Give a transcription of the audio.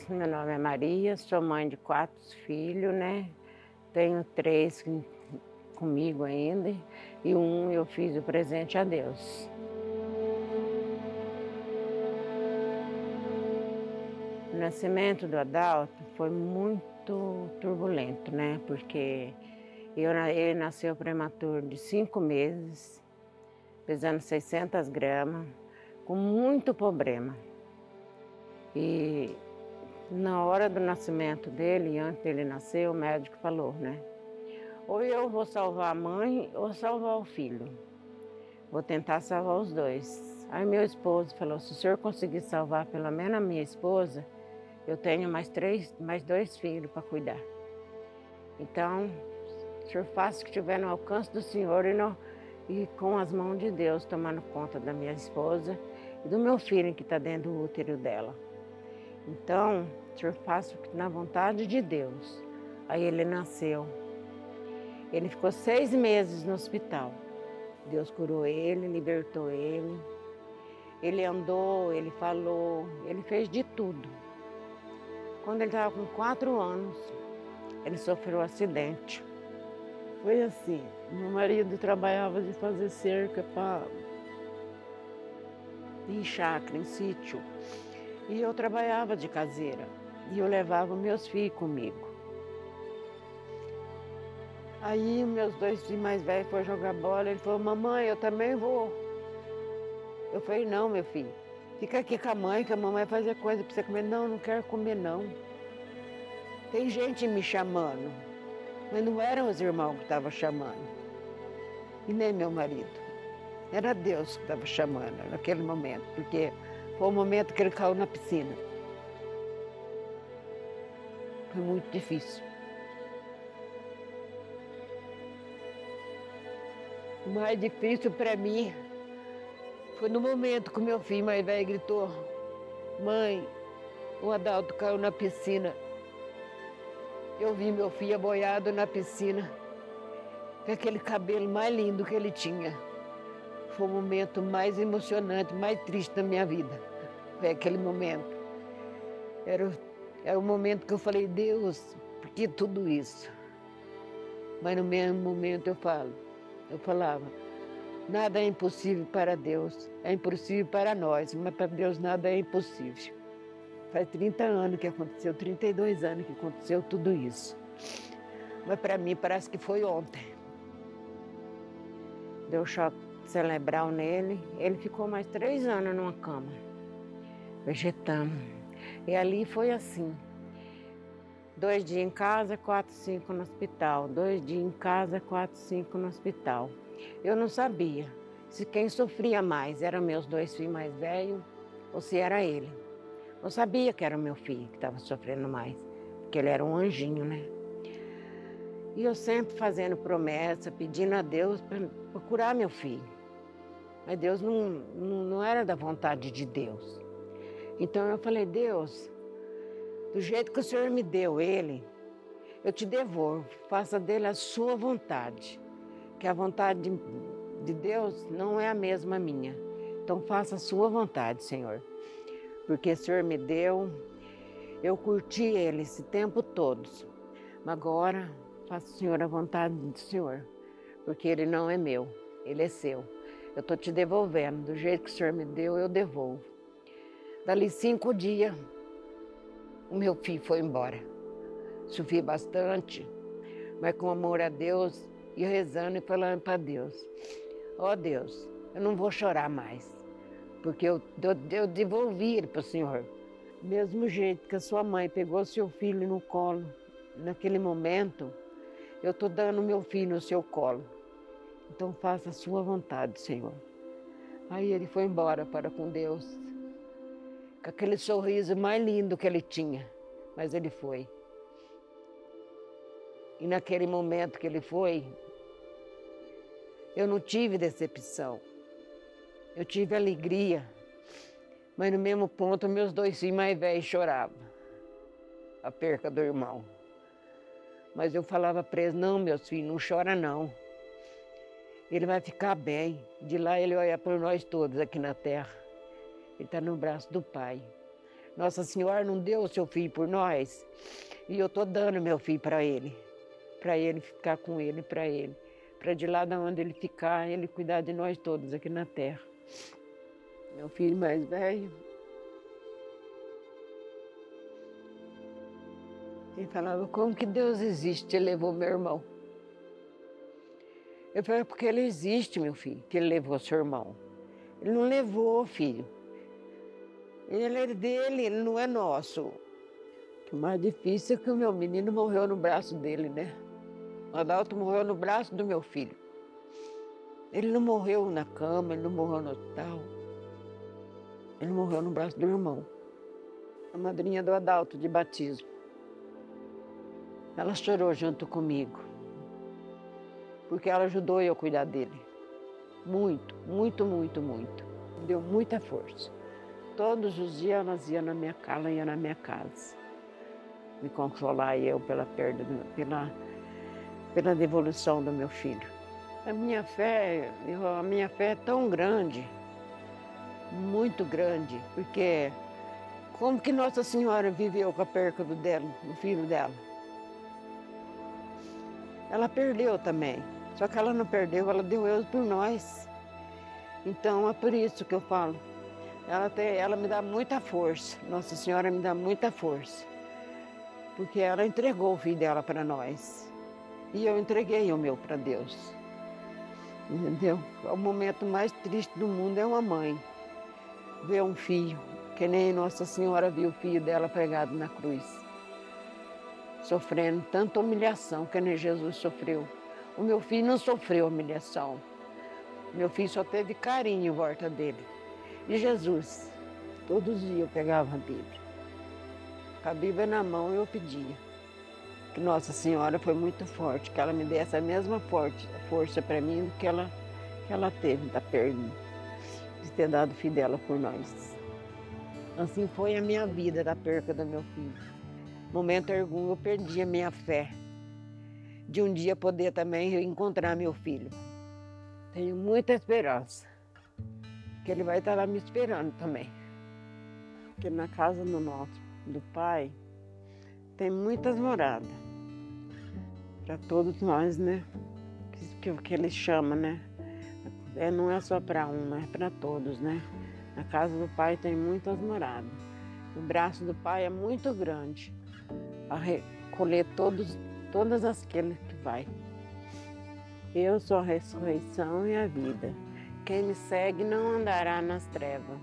dias. Meu nome é Maria, sou mãe de quatro filhos, né? Tenho três comigo ainda e um eu fiz o presente a Deus. O nascimento do Adalto foi muito turbulento, né? Porque eu, ele nasceu prematuro de cinco meses, pesando 600 gramas, com muito problema. E na hora do nascimento dele, antes dele nascer, o médico falou, né? Ou eu vou salvar a mãe ou salvar o filho. Vou tentar salvar os dois. Aí meu esposo falou, se o senhor conseguir salvar pelo menos a minha esposa, eu tenho mais três, mais dois filhos para cuidar. Então, o senhor faça o que estiver no alcance do senhor e, no, e com as mãos de Deus tomando conta da minha esposa e do meu filho que está dentro do útero dela. Então, o senhor faça na vontade de Deus. Aí ele nasceu. Ele ficou seis meses no hospital. Deus curou ele, libertou ele. Ele andou, ele falou, ele fez de tudo. Quando ele estava com quatro anos, ele sofreu um acidente. Foi assim, meu marido trabalhava de fazer cerca para em chácara, em sítio. E eu trabalhava de caseira. E eu levava meus filhos comigo. Aí meus dois filhos mais velhos foram jogar bola. Ele falou, mamãe, eu também vou. Eu falei, não, meu filho. Fica aqui com a mãe, que a mamãe vai fazer coisa para você comer. Não, não quero comer, não. Tem gente me chamando. Mas não eram os irmãos que estavam chamando. E nem meu marido. Era Deus que estava chamando naquele momento. Porque foi o momento que ele caiu na piscina. Foi muito difícil. O mais difícil para mim foi no momento que meu filho mais velho gritou: Mãe, o Adalto caiu na piscina. Eu vi meu filho aboiado na piscina, com aquele cabelo mais lindo que ele tinha. Foi o momento mais emocionante, mais triste da minha vida aquele momento. Era, era o momento que eu falei, Deus, por que tudo isso? Mas no mesmo momento eu falo, eu falava, nada é impossível para Deus, é impossível para nós, mas para Deus nada é impossível. Faz 30 anos que aconteceu, 32 anos que aconteceu tudo isso. Mas para mim parece que foi ontem. Deu choque cerebral nele, ele ficou mais três anos numa cama vegetando. E ali foi assim. Dois dias em casa, quatro, cinco no hospital. Dois dias em casa, quatro, cinco no hospital. Eu não sabia se quem sofria mais eram meus dois filhos mais velhos ou se era ele. Eu sabia que era o meu filho que estava sofrendo mais, porque ele era um anjinho, né? E eu sempre fazendo promessa, pedindo a Deus para curar meu filho. Mas Deus não, não, não era da vontade de Deus. Então eu falei, Deus, do jeito que o Senhor me deu ele, eu te devolvo, faça dele a sua vontade. Que a vontade de, de Deus não é a mesma minha. Então faça a sua vontade, Senhor. Porque o Senhor me deu, eu curti ele esse tempo todo. Mas agora faça, Senhor, a vontade do Senhor. Porque ele não é meu, ele é seu. Eu estou te devolvendo. Do jeito que o Senhor me deu, eu devolvo. Dali cinco dias, o meu filho foi embora. Sofri bastante, mas com amor a Deus e rezando e falando para Deus: Ó oh Deus, eu não vou chorar mais, porque eu, eu, eu devolvi ele para o Senhor. Mesmo jeito que a sua mãe pegou seu filho no colo, naquele momento, eu estou dando meu filho no seu colo. Então faça a sua vontade, Senhor. Aí ele foi embora para com Deus com aquele sorriso mais lindo que ele tinha, mas ele foi. E naquele momento que ele foi, eu não tive decepção, eu tive alegria, mas no mesmo ponto meus dois filhos mais velhos choravam a perca do irmão. Mas eu falava para eles, não, meus filhos, não chora não. Ele vai ficar bem. De lá ele olha por nós todos aqui na terra. Ele está no braço do Pai. Nossa Senhora não deu o seu filho por nós. E eu estou dando meu filho para ele. Para ele ficar com ele, para ele. Para de lá de onde ele ficar, ele cuidar de nós todos aqui na terra. Meu filho mais velho. Ele falava, como que Deus existe? Ele levou meu irmão. Eu falei, porque ele existe, meu filho, que ele levou seu irmão. Ele não levou, filho. Ele é dele, ele não é nosso. O mais difícil é que o meu menino morreu no braço dele, né? O Adalto morreu no braço do meu filho. Ele não morreu na cama, ele não morreu no hospital. Ele morreu no braço do irmão. A madrinha do Adalto de batismo. Ela chorou junto comigo porque ela ajudou eu a cuidar dele. Muito, muito, muito, muito. Deu muita força. Todos os dias elas iam na minha casa, ela ia na minha casa. Me consolar eu pela perda, pela, pela devolução do meu filho. A minha fé, a minha fé é tão grande, muito grande, porque como que Nossa Senhora viveu com a perca do, dela, do filho dela? Ela perdeu também. Só que ela não perdeu, ela deu eu por nós. Então é por isso que eu falo. Ela, tem, ela me dá muita força. Nossa Senhora me dá muita força. Porque ela entregou o filho dela para nós. E eu entreguei o meu para Deus. Entendeu? O momento mais triste do mundo é uma mãe ver um filho, que nem Nossa Senhora viu o filho dela pregado na cruz, sofrendo tanta humilhação que nem Jesus sofreu. O meu filho não sofreu humilhação. Meu filho só teve carinho em volta dele. E Jesus, todos os dias eu pegava a Bíblia. Com a Bíblia na mão eu pedia. Que Nossa Senhora foi muito forte, que ela me desse a mesma forte, força para mim que ela, que ela teve da perda, de ter dado o filho dela por nós. Assim foi a minha vida da perca do meu filho. Momento algum eu perdi a minha fé de um dia poder também encontrar meu filho. Tenho muita esperança que ele vai estar lá me esperando também. Porque na casa do nosso, do pai, tem muitas moradas. Para todos nós, né? Que, que ele chama, né? É, não é só para um, é para todos, né? Na casa do pai tem muitas moradas. O braço do pai é muito grande para recolher todos todas aqueles que vai. Eu sou a ressurreição e a vida. Quem me segue não andará nas trevas,